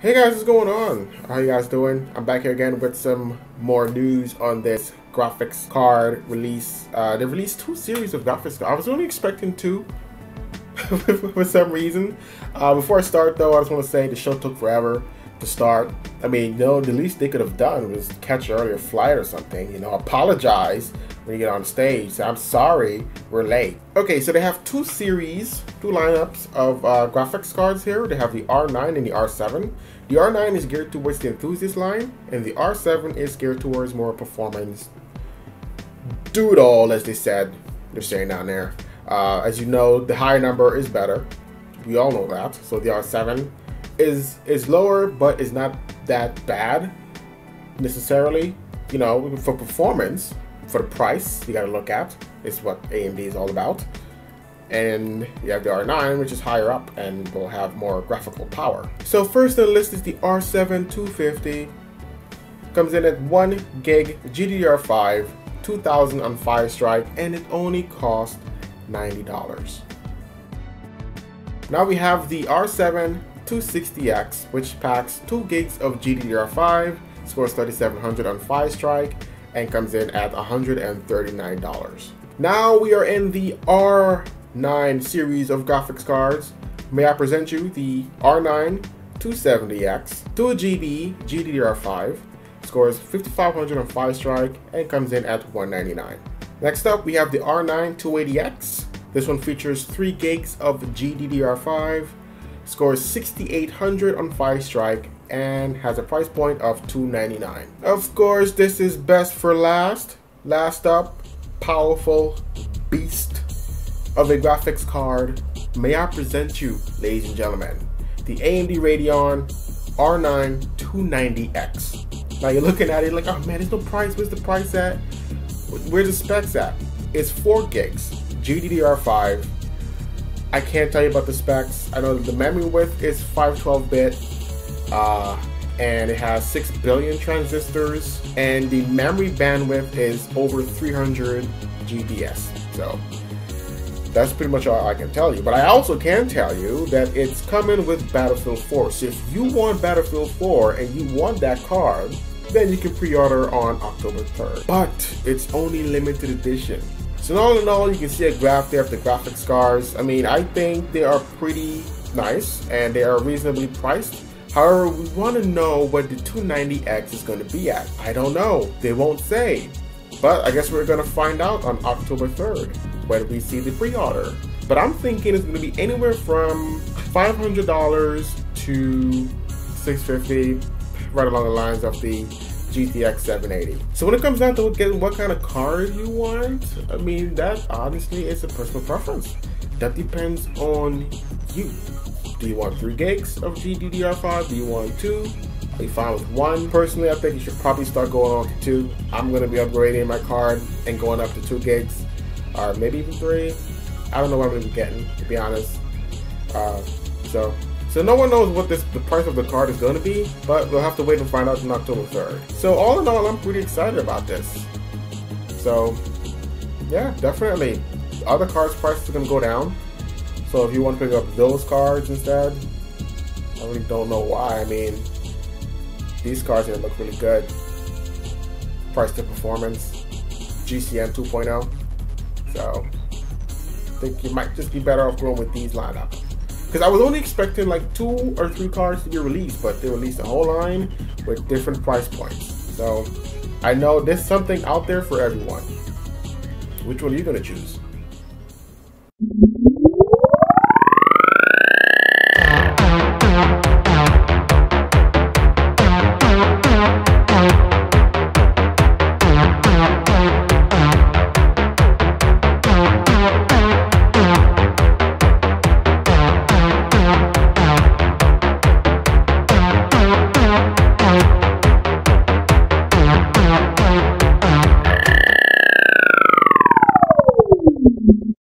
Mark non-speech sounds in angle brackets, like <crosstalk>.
Hey guys, what's going on? How you guys doing? I'm back here again with some more news on this graphics card release. Uh, they released two series of graphics. I was only expecting two <laughs> for some reason. Uh, before I start though, I just want to say the show took forever to start. I mean, you know, the least they could have done was catch an earlier flight or something. You know, apologize when you get on stage. Say, I'm sorry, we're late. Okay, so they have two series, two lineups of uh, graphics cards here. They have the R9 and the R7. The R9 is geared towards the enthusiast line, and the R7 is geared towards more performance. Do it all, as they said. They're saying down there. Uh, as you know, the higher number is better. We all know that. So the R7 is is lower, but is not that bad necessarily. You know, for performance, for the price, you got to look at is what AMD is all about. And you have the R9, which is higher up and will have more graphical power. So first on the list is the R7 250. Comes in at 1 gig GDDR5, 2000 on Firestrike, and it only costs $90. Now we have the R7 260X, which packs 2 gigs of GDDR5, scores 3700 on Firestrike, and comes in at $139. Now we are in the R9 series of graphics cards. May I present you the R9 270X, 2GB GDDR5, scores 5500 on Firestrike, and comes in at 199. Next up, we have the R9 280X. This one features 3 gigs of GDDR5, scores 6800 on Fire Strike and has a price point of 299 Of course, this is best for last. Last up, powerful beast of a graphics card. May I present you, ladies and gentlemen, the AMD Radeon R9 290X. Now you're looking at it like, oh man, there's no price. Where's the price at? Where's the specs at? It's 4 gigs, GDDR5. I can't tell you about the specs. I know the memory width is 512-bit uh, and it has 6 billion transistors, and the memory bandwidth is over 300 GBS. So that's pretty much all I can tell you. But I also can tell you that it's coming with Battlefield 4. So if you want Battlefield 4 and you want that card, then you can pre-order on October 3rd. But it's only limited edition. So all in all, you can see a graph there of the graphics cards. I mean, I think they are pretty nice and they are reasonably priced. However, we want to know what the 290X is going to be at. I don't know. They won't say. But I guess we're going to find out on October 3rd when we see the pre-order. But I'm thinking it's going to be anywhere from $500 to 650, right along the lines of the GTX 780. So when it comes down to getting what kind of card you want, I mean, that honestly is a personal preference. That depends on you. Do you want 3 gigs of GDDR5? Do you want 2? Are you fine with 1? Personally, I think you should probably start going on to 2. I'm going to be upgrading my card and going up to 2 gigs, or maybe even 3. I don't know what I'm going to be getting, to be honest. Uh, so, so no one knows what this the price of the card is going to be, but we'll have to wait and find out on October 3rd. So all in all, I'm pretty excited about this. So, yeah, definitely. Other cards' prices are going to go down. So if you want to pick up those cards instead, I really don't know why. I mean, these cards gonna look really good. Price to performance, GCN 2.0. So I think you might just be better off going with these lineups. Because I was only expecting like two or three cards to be released, but they released a whole line with different price points. So I know there's something out there for everyone. Which one are you gonna choose?